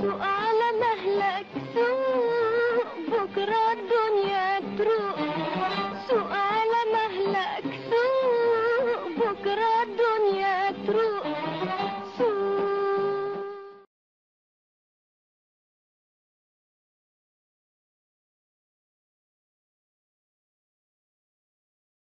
سوق على مهلك سوق بكرة الدنيا تروق سوق على مهلك سوق بكرة الدنيا تروق